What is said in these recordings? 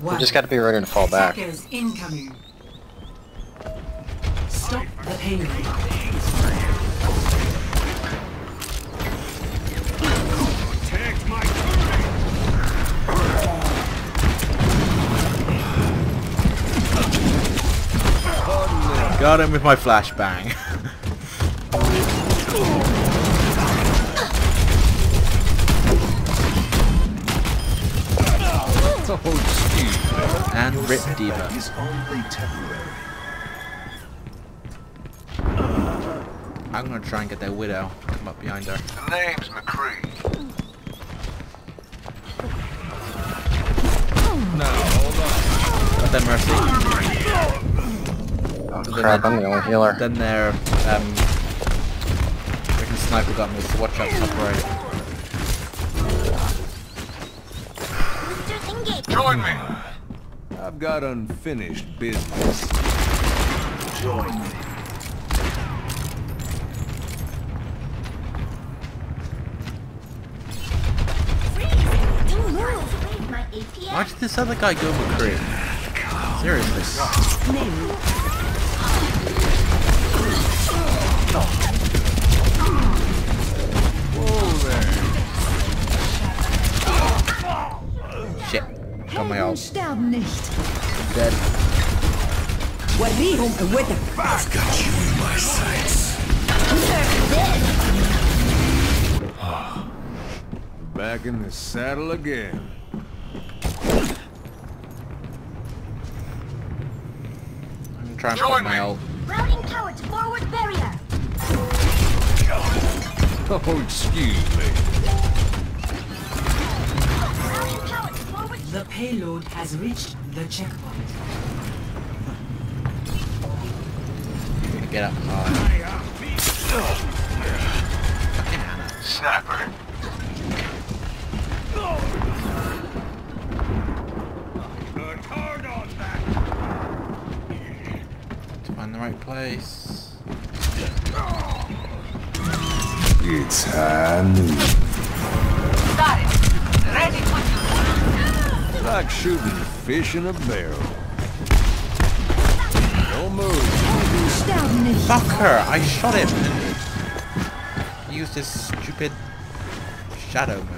one. You just gotta be ready to fall back. Attackers incoming. Stop the payload. Got him with my flashbang. Oh, and Rip D.Va. is only temporary. I'm gonna try and get their widow. Come up behind her. The name's McCree. Got their mercy. Oh crap, I'm the only healer. Then their um freaking sniper got me, so watch out top right. Join me. I've got unfinished business. Join me. Why did this other guy go McCree? Seriously. Helden Come out. sterben nicht. I'm dead. Warihum with the fuck. I've got you in my sights. Ah. Back in the saddle again. I'm trying to find my health. Routing cowards forward barrier. Oh, excuse me. Routing cowards the payload has reached the checkpoint. Get up high. Fucking Hannah. Sniper. To find the right place. It's high noon. Like shooting fish in a barrel. Don't move. Sterben. Fuck her! I shot him! Use this stupid shadow move.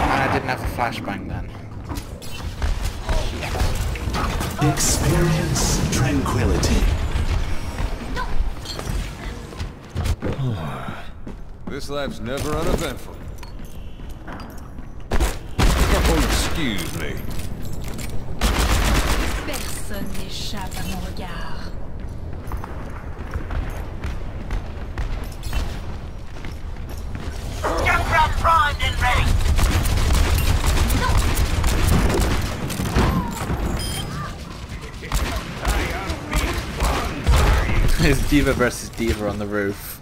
And I didn't have a flashbang then. Experience tranquility. this life's never uneventful. Oh, excuse me. Personne n'échappe à mon regard. It's D.Va versus D.Va on the roof.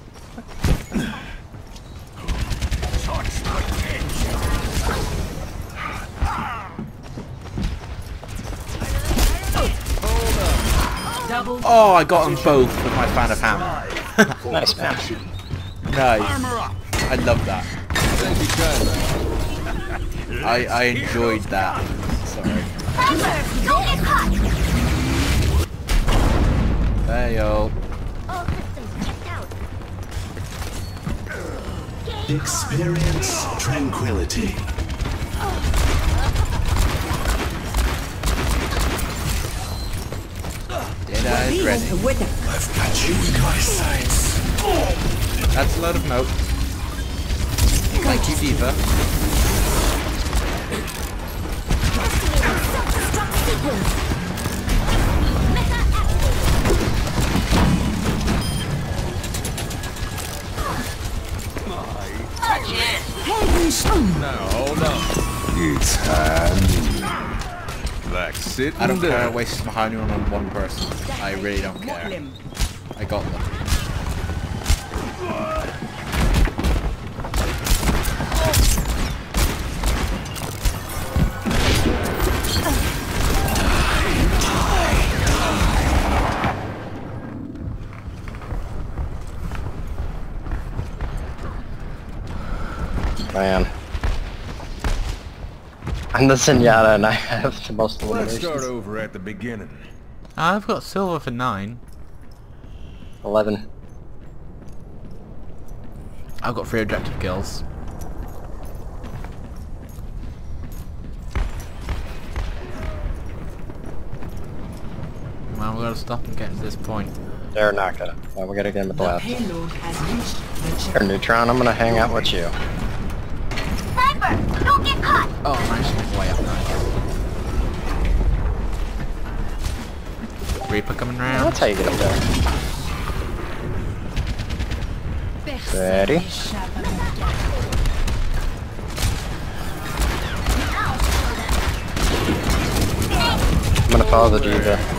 Oh, I got them both with my fan of hammer. Nice man. Nice. I love that. Thank you kindly. I, I enjoyed that. Sorry. Sniper, don't. Hey yo. Experience tranquility. Data is ready. I've got you in my sights. That's a lot of moat. Thank you, D.Va. Destruct Now hold on. It's noon. Like sitting I don't care I wasting my honeymoon on one person. I really don't care. I got them. Man. I'm the Zenyatta and I have the most Let's start over at the beginning. I've got silver for nine. 11. I've got three objective kills. Well, we gotta stop and get to this point. They're not gonna. Well, we gotta get him at the The left. payload has reached the Here. Neutron, I'm gonna hang out with you. Oh, I managed to make way up nice. Reaper coming round. That's how you get up there. Ready? I'm gonna follow the D.Va.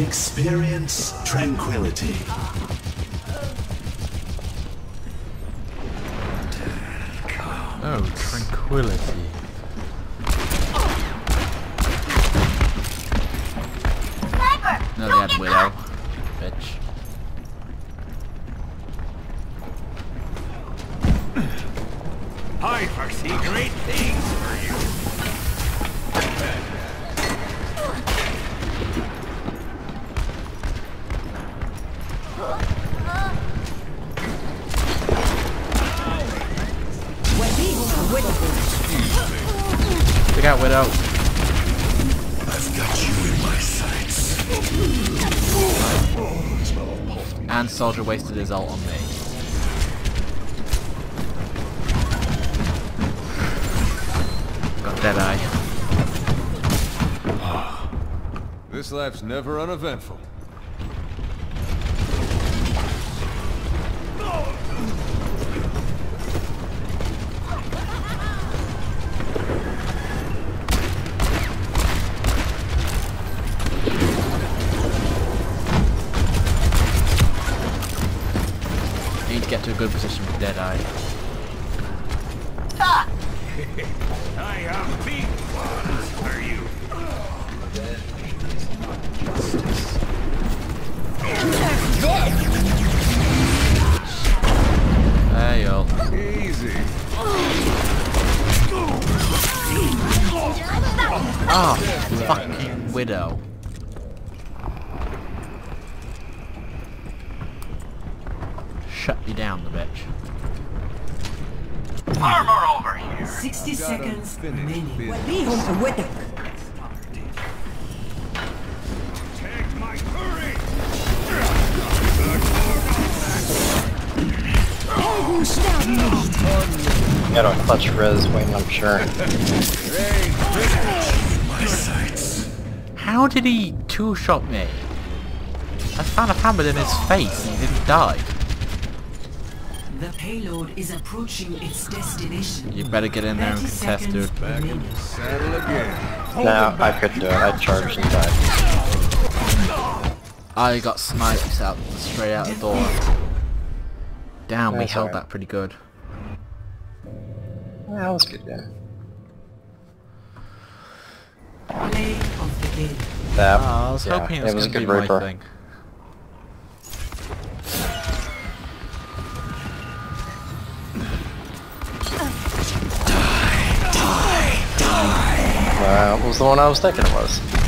Experience tranquility. Oh, tranquility. Sniper! No, they Don't had get And Soldier wasted his ult on me. Got Deadeye. This life's never uneventful. A good position with Deadeye. Talk! I have big ones for you. Hey yo. Easy. Oh, fucking Widow. Shut you down, the bitch. Armor over here! 60 seconds remaining. business. Take my courage. Got a clutch res waiting, I'm sure. My sights. How did he two-shot me? I found a hammer in his face and he didn't die. The payload is approaching its destination. You better get in there and 30 contest, seconds dude. Back in remaining. the saddle again. No, I couldn't do it. I charged and died. I got sniped out straight out the door. Damn, we held alright. that pretty good. Yeah, that was good game. Play of the game. That, Oh, I was yeah, hoping it it was, was gonna good be my thing. Uh, was the one I was thinking it was.